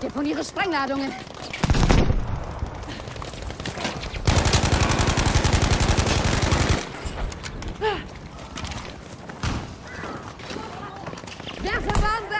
Deponiere Sprengladungen. Werfer Bombe!